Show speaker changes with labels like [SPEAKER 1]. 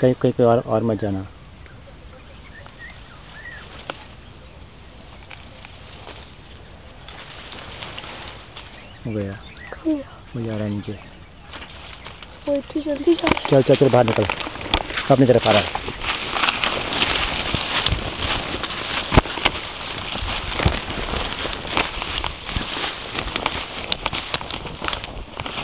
[SPEAKER 1] कहीं कहीं कहीं और, और मत जाना। हो गया। वो जा रहा है नीचे।
[SPEAKER 2] जल्दी
[SPEAKER 1] चल चल चल बाहर निकल। अपनी तरफ़ आ रहा है।